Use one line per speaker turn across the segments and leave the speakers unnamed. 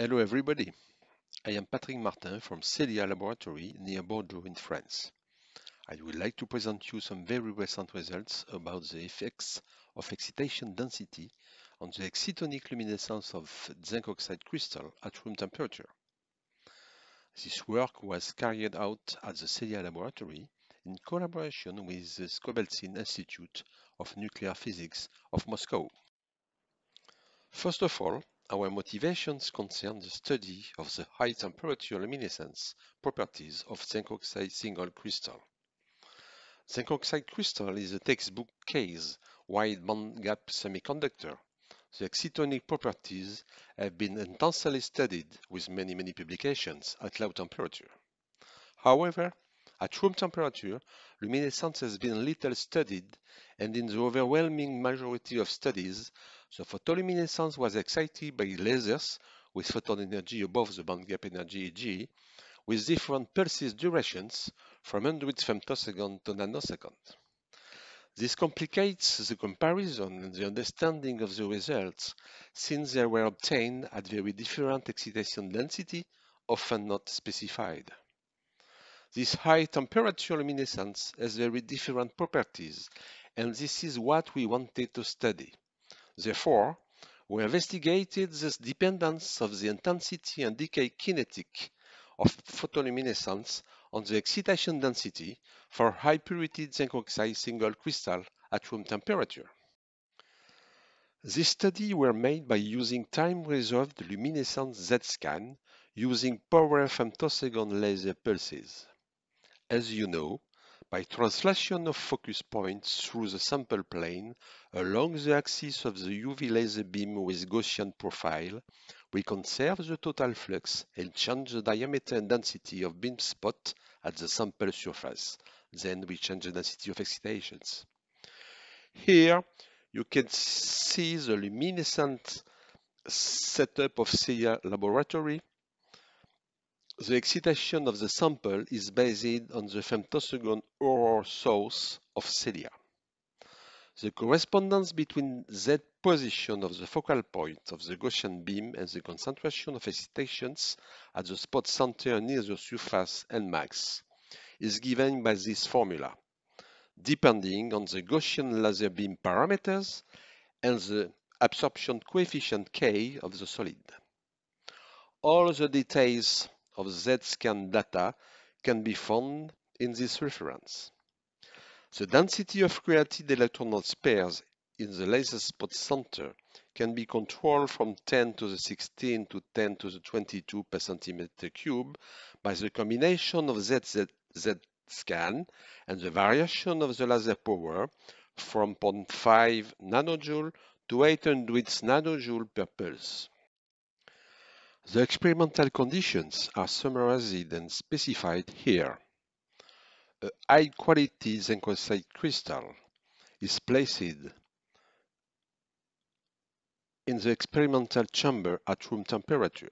Hello everybody, I am Patrick Martin from Celia Laboratory near Bordeaux in France. I would like to present you some very recent results about the effects of excitation density on the excitonic luminescence of zinc oxide crystal at room temperature. This work was carried out at the Celia Laboratory in collaboration with the Skobeltsyn Institute of Nuclear Physics of Moscow. First of all, our motivations concern the study of the high temperature luminescence properties of zinc oxide single crystal. Zinc oxide crystal is a textbook case wide bandgap semiconductor. The excitonic properties have been intensely studied with many, many publications at low temperature. However, at room temperature, luminescence has been little studied, and in the overwhelming majority of studies, the photoluminescence was excited by lasers with photon energy above the bandgap energy Eg, with different pulses durations from hundreds femtosecond to nanosecond. This complicates the comparison and the understanding of the results since they were obtained at very different excitation density, often not specified. This high temperature luminescence has very different properties, and this is what we wanted to study. Therefore, we investigated this dependence of the intensity and decay kinetic of photoluminescence on the excitation density for high purity zinc oxide single crystal at room temperature. This study were made by using time-resolved luminescence Z-scan using power femtosecond laser pulses. As you know, by translation of focus points through the sample plane along the axis of the UV laser beam with Gaussian profile, we conserve the total flux and change the diameter and density of beam spot at the sample surface. Then we change the density of excitations. Here you can see the luminescent setup of Celia laboratory the excitation of the sample is based on the femtosecond Aurore source of Celia. The correspondence between Z position of the focal point of the Gaussian beam and the concentration of excitations at the spot center near the surface and max is given by this formula, depending on the Gaussian laser beam parameters and the absorption coefficient K of the solid. All the details of Z-scan data can be found in this reference. The density of created electron pairs in the laser spot center can be controlled from 10 to the 16 to 10 to the 22 per centimeter cube by the combination of ZZ, Z scan and the variation of the laser power from 0.5 nanojoule to 800 nanojoule per pulse. The experimental conditions are summarized and specified here. A high-quality zinc crystal is placed in the experimental chamber at room temperature.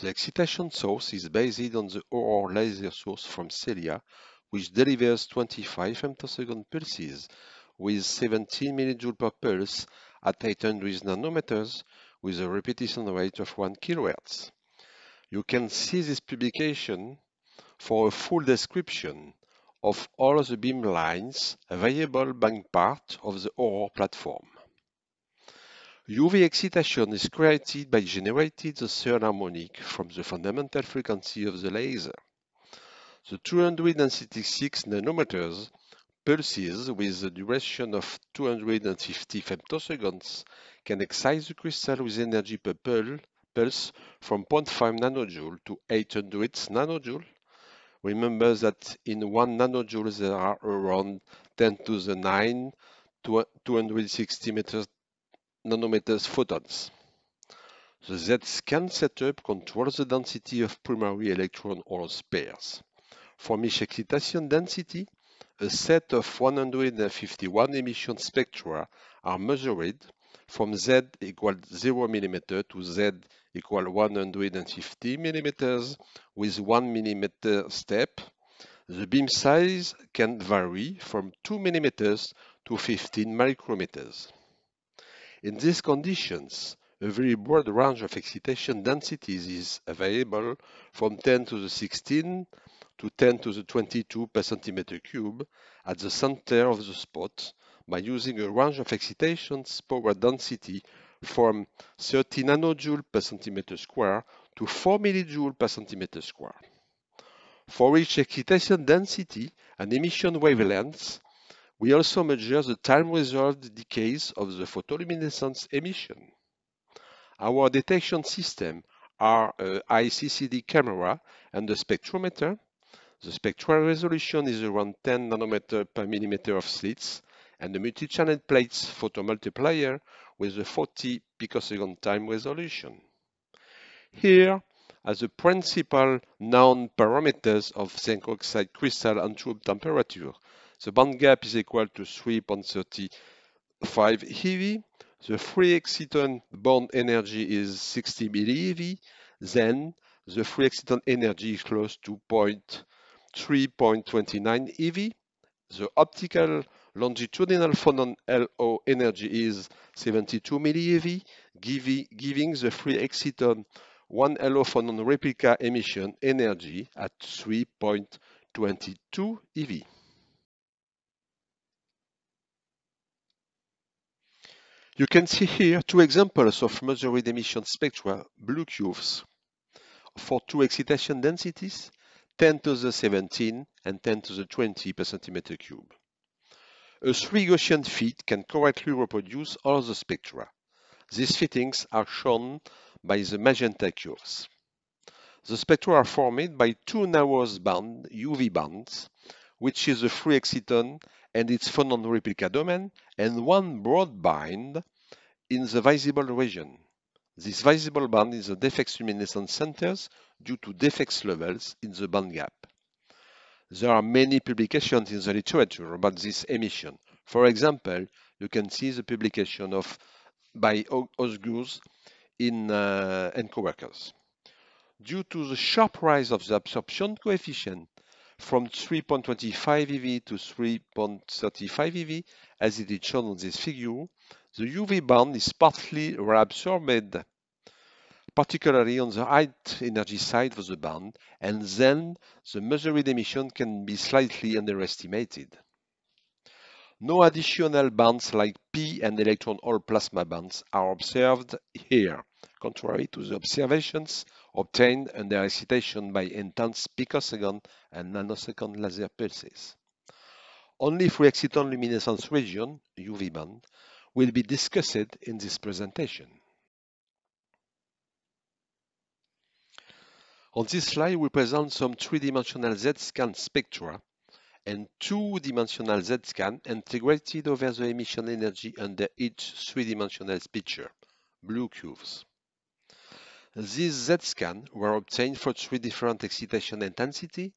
The excitation source is based on the Aurore laser source from Celia, which delivers 25 femtosecond pulses with 17 millijoule per pulse at 800 nanometers with a repetition rate of 1 kHz. You can see this publication for a full description of all the beam lines available being part of the Aurore platform. UV excitation is created by generating the third harmonic from the fundamental frequency of the laser. The 266 nanometers pulses with a duration of 250 femtoseconds can excite the crystal with energy per pulse from 0.5 nanojoule to 800 nanojoule. Remember that in 1 nanojoule there are around 10 to the 9 to 260 meters, nanometers photons. The Z-scan setup controls the density of primary electron hole pairs. For each excitation density, a set of 151 emission spectra are measured from Z equal 0 mm to Z equal 150 mm with 1 mm step. The beam size can vary from 2 mm to 15 micrometers. In these conditions, a very broad range of excitation densities is available from 10 to the 16 to 10 to the 22 per centimeter cube at the center of the spot by using a range of excitations power density from 30 nanojoule per centimeter square to 4 millijoule per centimeter square. For each excitation density and emission wavelengths, we also measure the time-resolved decays of the photoluminescence emission. Our detection system are a ICCD camera and a spectrometer. The spectral resolution is around 10 nanometer per millimeter of slits and the multi-channel plates photomultiplier with a 40 picosecond time resolution. Here are the principal known parameters of zinc oxide crystal entrobe temperature. The band gap is equal to 3.35 eV. The free exciton bond energy is 60 millieV. Then the free exciton energy is close to 3.29 eV. The optical longitudinal phonon LO energy is 72 millieV, giving the free exciton 1 LO phonon replica emission energy at 3.22 eV. You can see here two examples of measured emission spectra, blue curves, for two excitation densities, 10 to the 17 and 10 to the 20 per centimeter cube. A three Gaussian fit can correctly reproduce all the spectra. These fittings are shown by the magenta curves. The spectra are formed by two narrowest band, UV bands, which is the free exciton and its phonon replica domain, and one broad band in the visible region. This visible band is the defect luminescence centers due to defects levels in the band gap. There are many publications in the literature about this emission. For example, you can see the publication of by Osgood in uh, and coworkers. Due to the sharp rise of the absorption coefficient from 3.25 eV to 3.35 eV, as it is shown on this figure, the UV band is partly reabsorbed particularly on the high energy side of the band, and then the measured emission can be slightly underestimated. No additional bands like P and electron hole plasma bands are observed here, contrary to the observations obtained under excitation by intense picosecond and nanosecond laser pulses. Only free exciton luminescence region, UV band, will be discussed in this presentation. On this slide, we present some three-dimensional Z-scan spectra and two-dimensional Z-scan integrated over the emission energy under each three-dimensional picture, blue curves. These Z-scan were obtained for three different excitation intensity,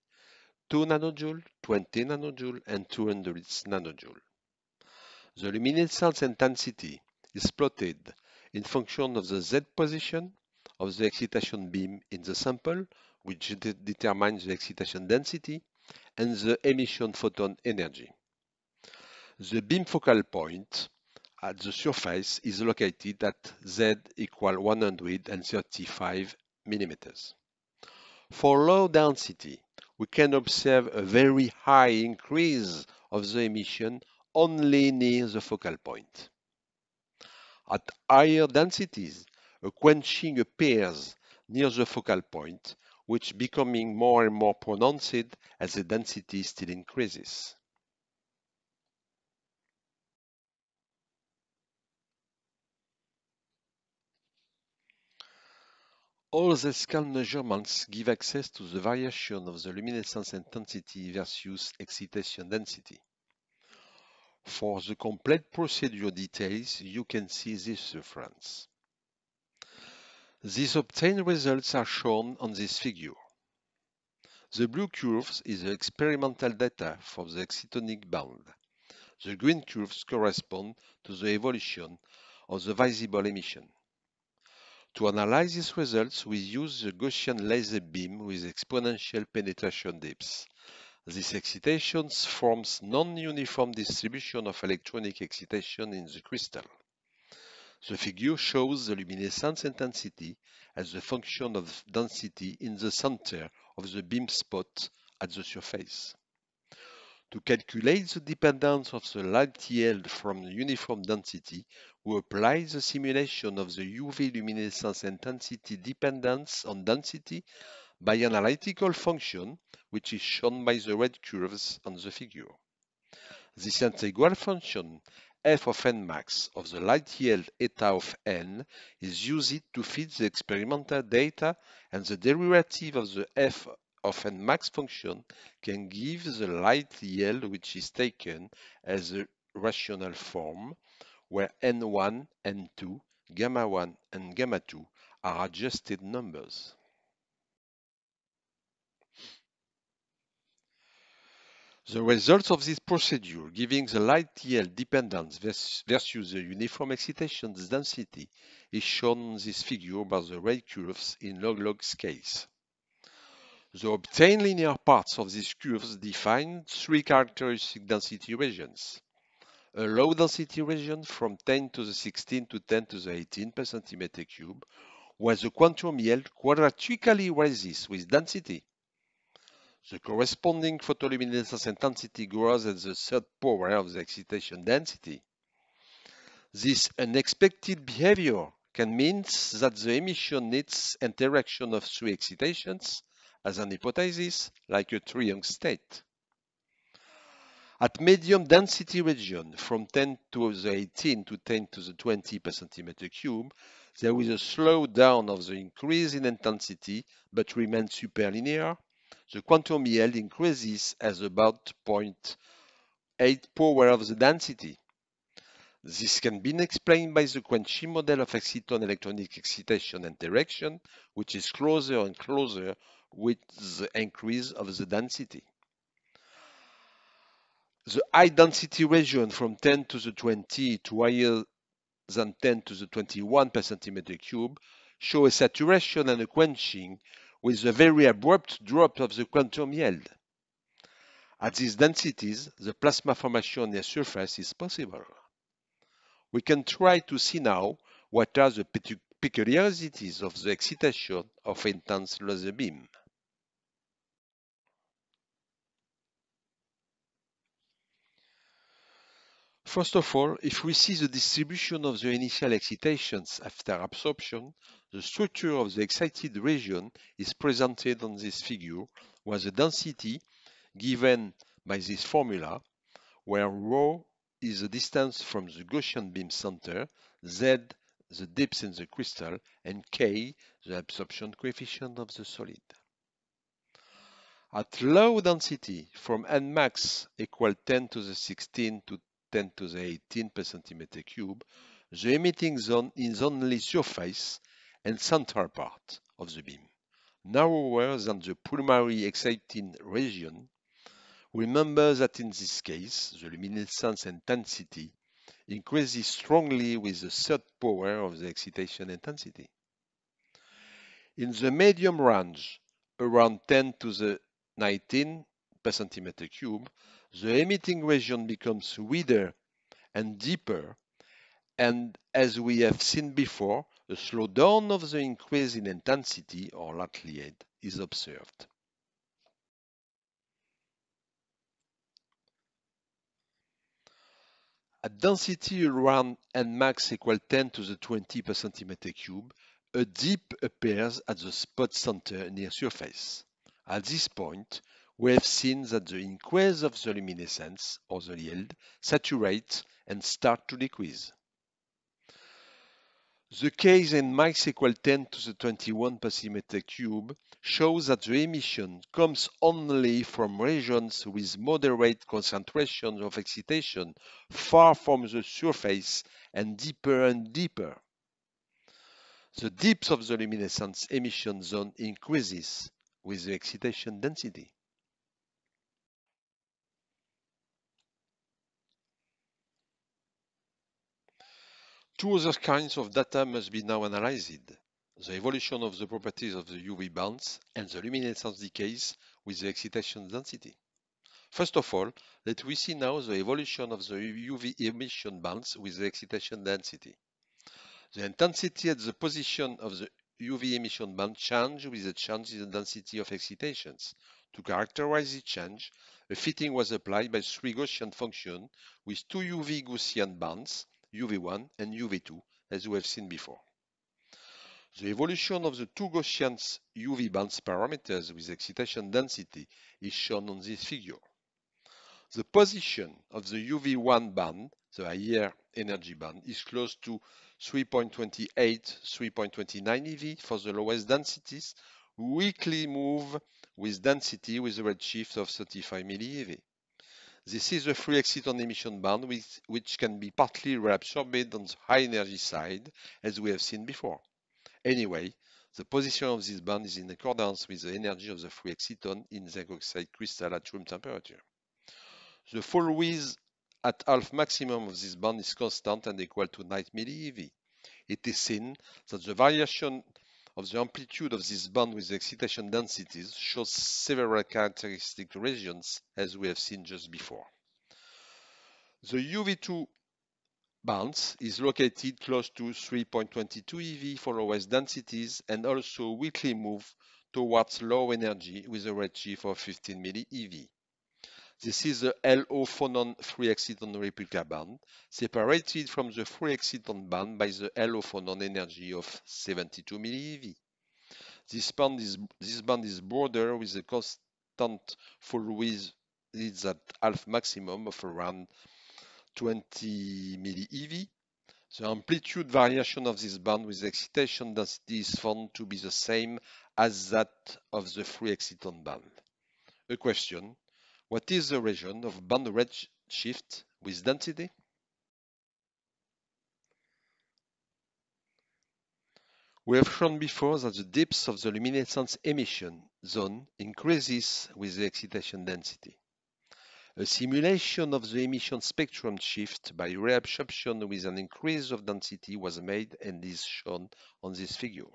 2 nanojoule, 20 nanojoule, and 200 nanojoule. The luminescence intensity is plotted in function of the Z position of the excitation beam in the sample, which de determines the excitation density, and the emission photon energy. The beam focal point at the surface is located at Z equal 135 millimeters. For low density, we can observe a very high increase of the emission only near the focal point. At higher densities, a quenching appears near the focal point, which becoming more and more pronounced as the density still increases. All the scale measurements give access to the variation of the luminescence intensity versus excitation density. For the complete procedure details, you can see this reference. These obtained results are shown on this figure. The blue curves is the experimental data for the excitonic band. The green curves correspond to the evolution of the visible emission. To analyze these results, we use the Gaussian laser beam with exponential penetration depths. This excitation forms non-uniform distribution of electronic excitation in the crystal. The figure shows the luminescence intensity as a function of density in the center of the beam spot at the surface. To calculate the dependence of the light yield from the uniform density, we apply the simulation of the UV luminescence intensity dependence on density by an analytical function, which is shown by the red curves on the figure. This integral function f of n max of the light yield eta of n is used to fit the experimental data and the derivative of the f of n max function can give the light yield which is taken as a rational form where n1, n2, gamma 1 and gamma 2 are adjusted numbers. The results of this procedure giving the light yield dependence versus the uniform excitation density is shown in this figure by the red curves in log-log scales. The obtained linear parts of these curves define three characteristic density regions. A low density region from 10 to the 16 to 10 to the 18 per centimeter cube, where the quantum yield quadratically rises with density. The corresponding photoluminescence intensity grows at the third power of the excitation density. This unexpected behavior can mean that the emission needs interaction of three excitations as an hypothesis, like a triangle state. At medium density region from 10 to the 18 to 10 to the 20 per centimeter cube, there is a slowdown of the increase in intensity but remains superlinear. The quantum yield increases as about 0.8 power of the density. This can be explained by the quantum model of exciton electronic excitation interaction, which is closer and closer with the increase of the density. The high density region from 10 to the 20 to higher than 10 to the 21 per centimeter cube show a saturation and a quenching with a very abrupt drop of the quantum yield. At these densities, the plasma formation near surface is possible. We can try to see now what are the peculiarities of the excitation of intense laser beam. First of all, if we see the distribution of the initial excitations after absorption, the structure of the excited region is presented on this figure, where the density given by this formula, where ρ is the distance from the Gaussian beam center, z the depth in the crystal, and k the absorption coefficient of the solid. At low density, from n max equal 10 to the 16 to 10 to the 18 per centimeter cube, the emitting zone is only surface and central part of the beam, narrower than the primary exciting region. Remember that in this case, the luminescence intensity increases strongly with the third power of the excitation intensity. In the medium range, around 10 to the 19 per centimeter cube, the emitting region becomes wider and deeper, and as we have seen before, a slowdown of the increase in intensity or light is observed. At density around n max equal 10 to the 20 per centimeter cube, a dip appears at the spot center near surface. At this point, we have seen that the increase of the luminescence, or the yield, saturates and start to decrease. The case in max equal 10 to the 21 per centimeter cube shows that the emission comes only from regions with moderate concentrations of excitation far from the surface and deeper and deeper. The depth of the luminescence emission zone increases with the excitation density. Two other kinds of data must be now analyzed. The evolution of the properties of the UV bands and the luminescence decays with the excitation density. First of all, let we see now the evolution of the UV emission bands with the excitation density. The intensity at the position of the UV emission band changed with the change in the density of excitations. To characterize this change, a fitting was applied by three Gaussian functions with two UV Gaussian bands, UV1 and UV2, as we have seen before. The evolution of the two Gaussian UV bands parameters with excitation density is shown on this figure. The position of the UV1 band, the higher energy band, is close to 3.28, 3.29 eV for the lowest densities, weakly move with density with a redshift of 35 millieV. This is a free exciton emission band with, which can be partly reabsorbed on the high energy side, as we have seen before. Anyway, the position of this band is in accordance with the energy of the free exciton in zinc oxide crystal at room temperature. The full width at half maximum of this band is constant and equal to 9 MeV. It is seen that the variation of the amplitude of this band with excitation densities shows several characteristic regions as we have seen just before. The UV2 bands is located close to 3.22 EV for lowest densities and also weakly move towards low energy with a redshift of 15 millieV. This is the LO phonon free exciton replica band, separated from the free exciton band by the LO phonon energy of 72 MeV. This band is this band is broader with a constant full width at half maximum of around 20 MeV. The amplitude variation of this band with excitation density is found to be the same as that of the free exciton band. A question, what is the region of band redshift with density? We have shown before that the depth of the luminescence emission zone increases with the excitation density. A simulation of the emission spectrum shift by reabsorption with an increase of density was made and is shown on this figure.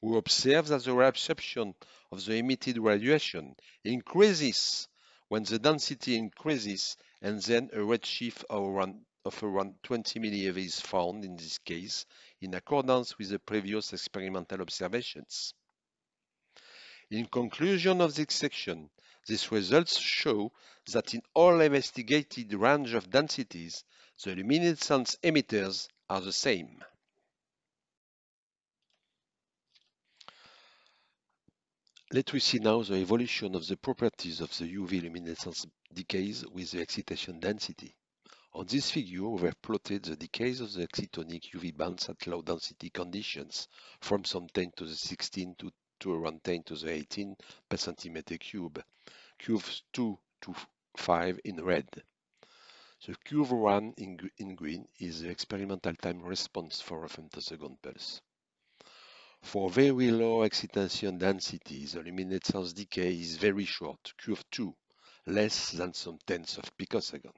We observe that the reabsorption of the emitted radiation increases when the density increases and then a redshift of around, of around 20 millieV is found in this case in accordance with the previous experimental observations. In conclusion of this section, these results show that in all investigated range of densities, the luminescence emitters are the same. Let us see now the evolution of the properties of the UV luminescence decays with the excitation density. On this figure, we have plotted the decays of the excitonic UV bands at low density conditions from some 10 to the 16 to, to around 10 to the 18 per centimeter cube curves 2 to 5 in red. The curve 1 in, in green is the experimental time response for a femtosecond pulse. For very low excitation densities, the luminescence decay is very short, curve 2, less than some tenths of picosecond.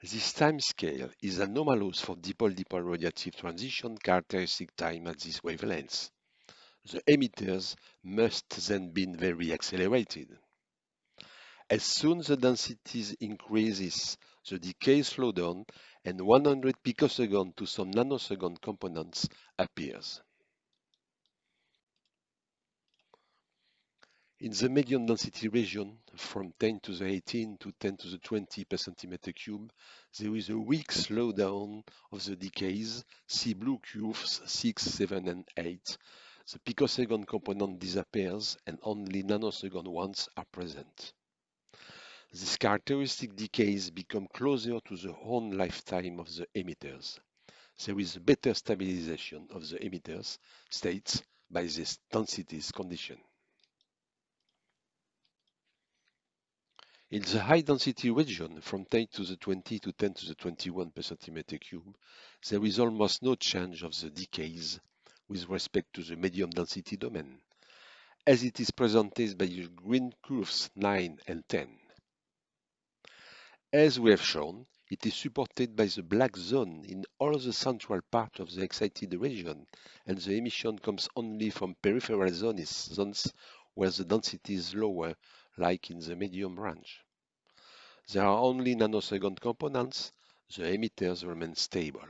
This time scale is anomalous for dipole-dipole radiative transition characteristic time at this wavelength. The emitters must then be very accelerated. As soon as the density increases, the decay slows down and 100 picosecond to some nanosecond components appears. In the medium density region, from 10 to the 18 to 10 to the 20 per centimeter cube, there is a weak slowdown of the decays, see blue curves 6, 7 and 8. The picosecond component disappears and only nanosecond ones are present. These characteristic decays become closer to the own lifetime of the emitters. There is better stabilization of the emitters states by this densities condition. In the high density region from 10 to the 20 to 10 to the 21 per centimeter cube, there is almost no change of the decays with respect to the medium density domain, as it is presented by the green curves 9 and 10. As we have shown, it is supported by the black zone in all the central part of the excited region, and the emission comes only from peripheral zones, zones where the density is lower, like in the medium range. There are only nanosecond components, the emitters remain stable.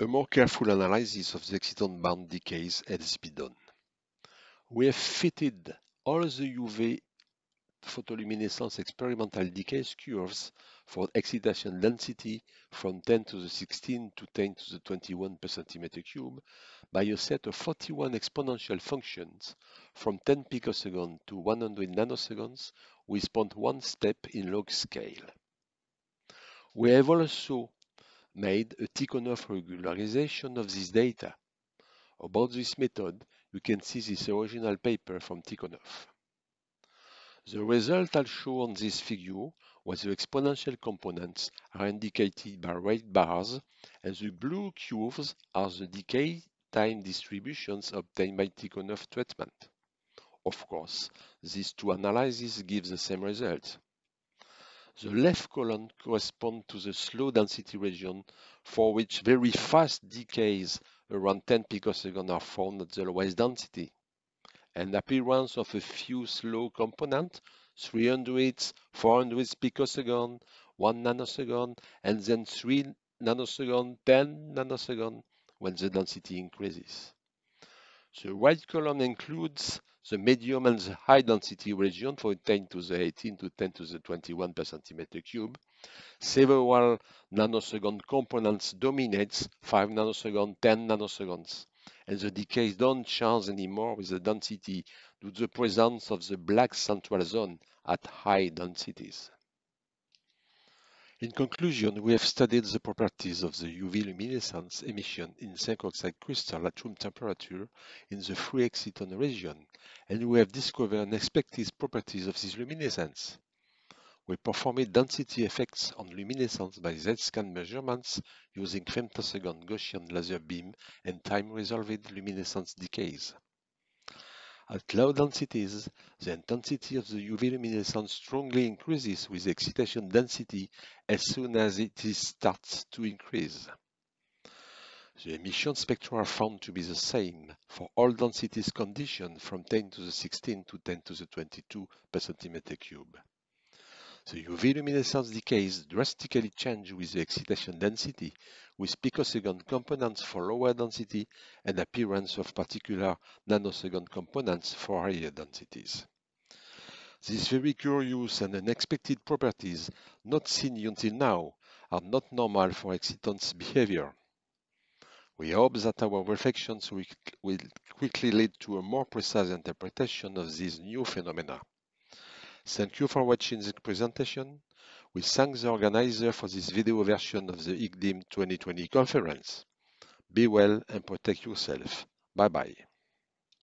A more careful analysis of the exciton bound decays has been done. We have fitted all the UV photoluminescence experimental decay curves for excitation density from 10 to the 16 to 10 to the 21 per centimeter cube by a set of 41 exponential functions from 10 picoseconds to 100 nanoseconds with 0.1 step in log scale. We have also made a Tikhonov regularization of this data. About this method, you can see this original paper from Tikhonov. The result I'll show on this figure was the exponential components are indicated by red bars and the blue curves are the decay time distributions obtained by Tikhonov treatment. Of course, these two analyses give the same result. The left column corresponds to the slow density region for which very fast decays around 10 picoseconds are found at the lowest density and appearance of a few slow components, 300, 400 picosecond, 1 nanosecond, and then 3 nanosecond, 10 nanosecond when the density increases. The right column includes the medium and the high density region for 10 to the 18 to 10 to the 21 per centimeter cube. Several nanosecond components dominates 5 nanosecond, 10 nanoseconds and the decays don't change anymore with the density due to the presence of the black central zone at high densities. In conclusion, we have studied the properties of the UV luminescence emission in zinc oxide crystal at room temperature in the free exciton region, and we have discovered unexpected properties of this luminescence. We performed density effects on luminescence by Z-scan measurements using femtosecond Gaussian laser beam and time-resolved luminescence decays. At low densities, the intensity of the UV luminescence strongly increases with excitation density as soon as it starts to increase. The emission spectra are found to be the same for all densities conditions from 10 to the 16 to 10 to the 22 per centimeter cube. The UV luminescence decays drastically change with the excitation density, with picosecond components for lower density and appearance of particular nanosecond components for higher densities. These very curious and unexpected properties, not seen until now, are not normal for excitons behavior. We hope that our reflections will quickly lead to a more precise interpretation of these new phenomena. Thank you for watching this presentation. We thank the organizer for this video version of the ICDIM 2020 conference. Be well and protect yourself. Bye bye.